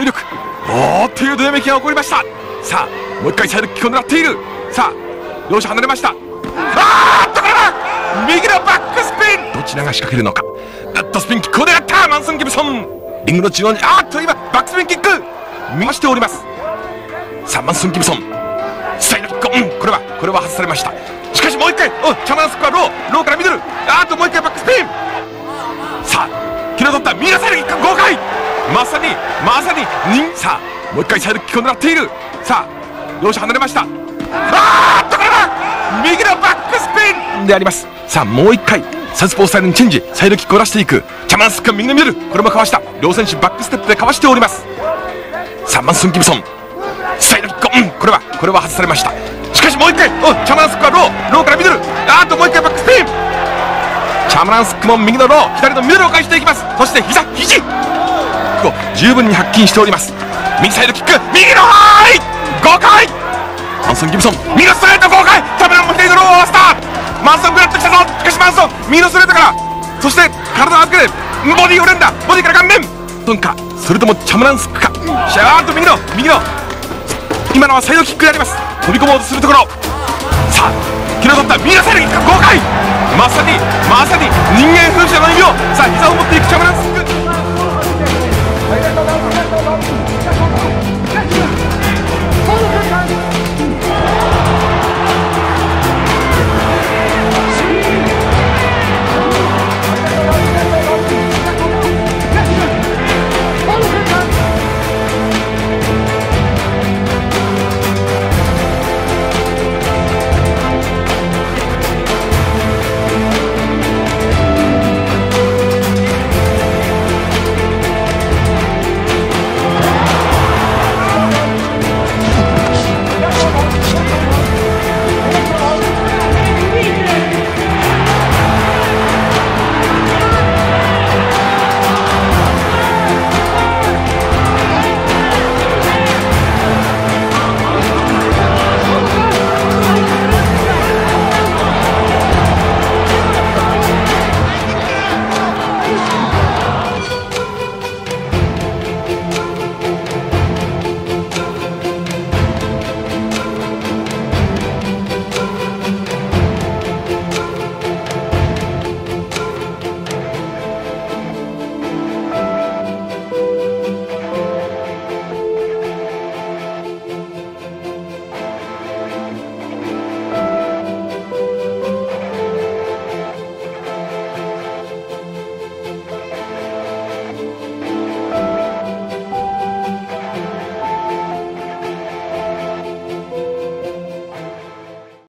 いうどよめきが起こりました。さあもう一回サイドキックを狙っている。さあ両者離れました。あーっとこれは右のバックスピン。どちらが仕掛けるのか。ナットスピンキックを狙った。マンソン・ギブソン。リングの中央にあーっと今バックスピンキック。見ましております。さあマンソン・ギブソン。サイドキック。うんこれはこれは外されました。しかしもう一回おチャマンスクはローローからミドル。あーっともう一回バックスピン。さあ切り取った。右のサイまさに人さあもう一回サイドキックを狙っている。さあ両者離れました。あーっとこれは右のバックスピンであります。さあもう一回。サウスポースタイルにチェンジ。サイドキックを出していく。チャマンスクは右のミドルこれもかわした。両選手バックステップでかわしております。さあマンソン・ギブソン。サイドキック。うんこれは。これは外されました。しかしもう一回。おチャマランスクはロー。ローからミドルあーともう一回バックスピン。チャマランスクも右のロー。左のミドルを返していきます。そして膝肘。十分に発揮しております。右サイドキック右のハイ豪快。マンソン・ギブソン右のストレート豪快。チャマランも左のローを合わせた。マンソングラッときたぞ。しかしマンソン右のストレートから。そして体を預ける。ボディを連打。ボディから顔面。トンかそれともチャムランスクか。シャーッと右の右の。今のはサイドキックであります。飛び込もうとするところ。さあ切り取った。右のサイドキック豪快。まさにまさに人間風車の意味をさあ膝を持っていくチャムランス。ク高地举枪